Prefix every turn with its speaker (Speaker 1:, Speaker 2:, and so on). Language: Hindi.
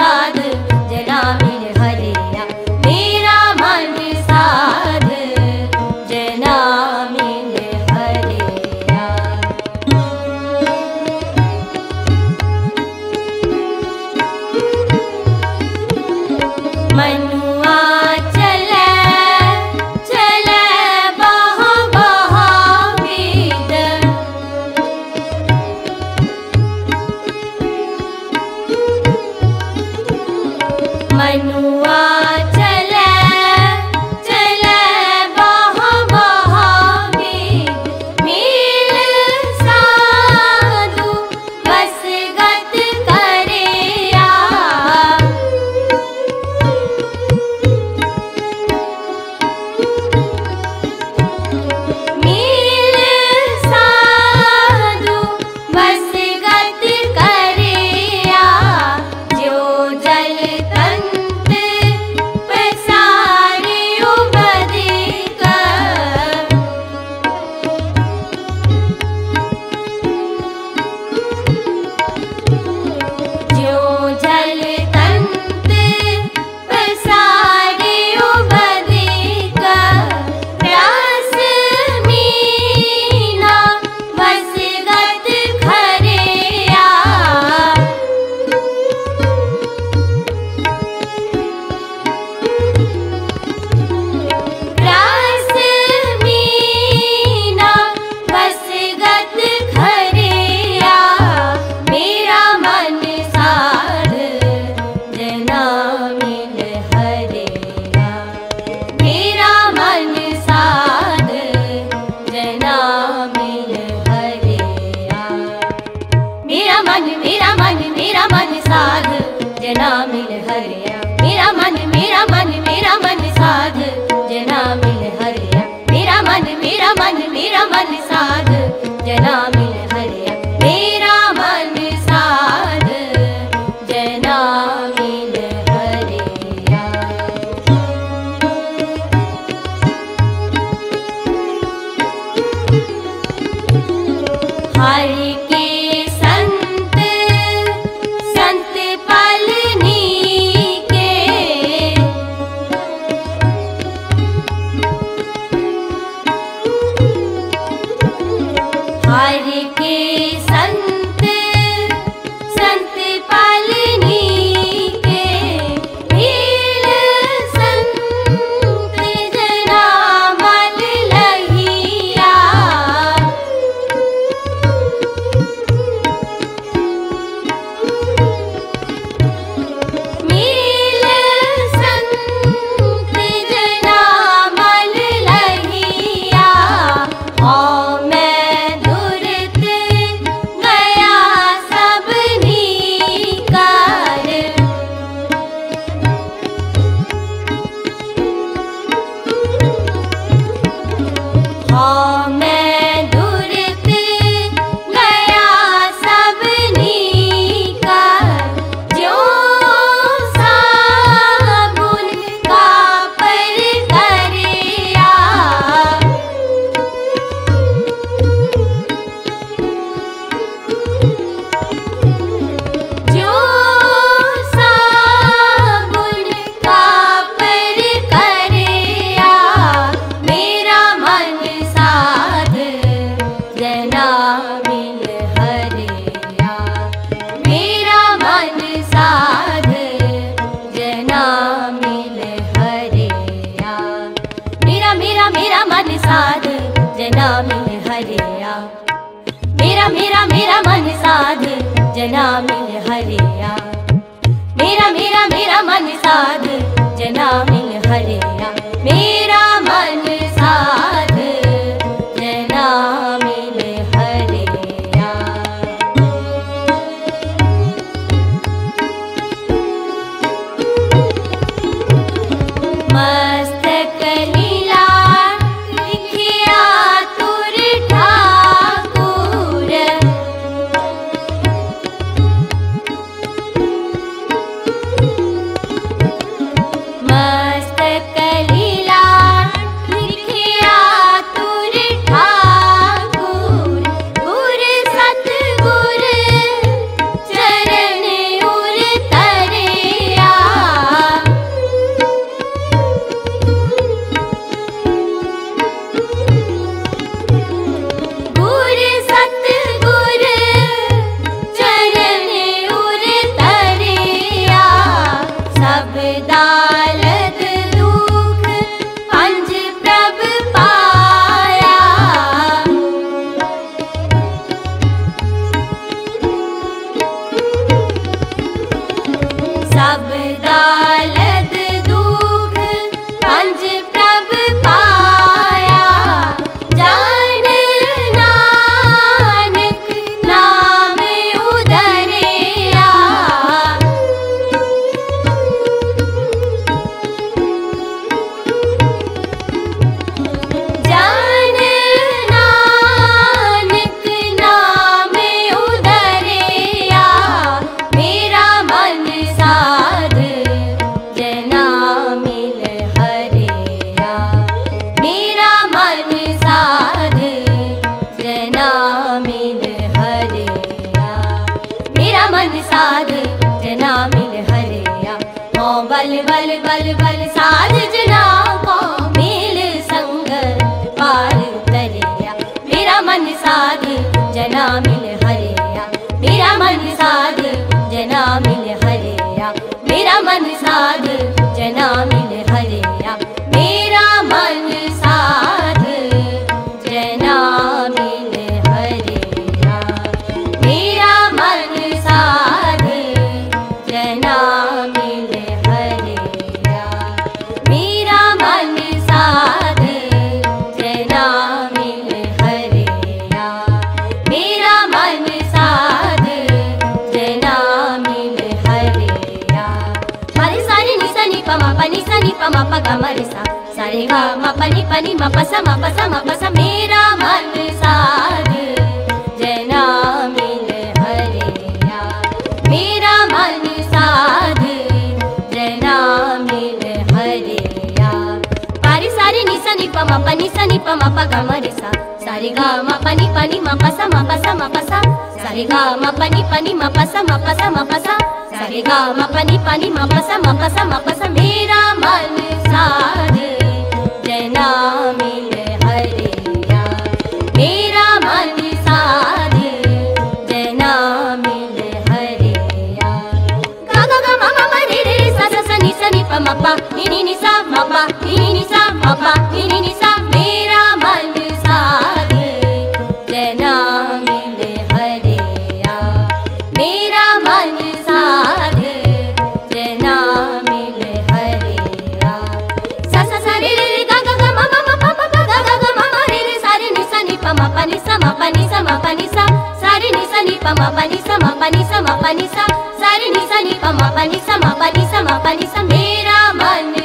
Speaker 1: राधा मन, मेरा मन मेरा मन साध। जना मिल हरिया, मेरा मन मेरा मन मेरा मन साध। जना मिल हरिया, मेरा मन मेरा मन मेरा मन साध। जना मिल हरिया मन साध। जना हरिया। मेरा मेरा मन साध, जना मिल हरिया मेरा मेरा मेरा मन साध, जना मिल हरिया मेरा मेरा मेरा मन साध, जना मिल हरिया मेरा मन साध, जना बल बल बल बल साध जना को मिल संग पार तरिया मेरा मन साध, जना मिल हरिया। मेरा मन साध, जना मिल हरिया। मेरा मन साध, जना मिल सा सारे गा मा पनि पनि मा पसा मा पसा मा पसा मेरा मन साध हरिया पारी सारी निसा नि प मा प निसा नि प मा प ग म रे सा सारे गा मा पनि पनि मा पसा मा पसा मा पसा सारे गा मा पनि पनि मा पसा मा पसा मा पसा सारे गा मा पनि पनि मा पसा मा पसा मा पसा मेरा मन नि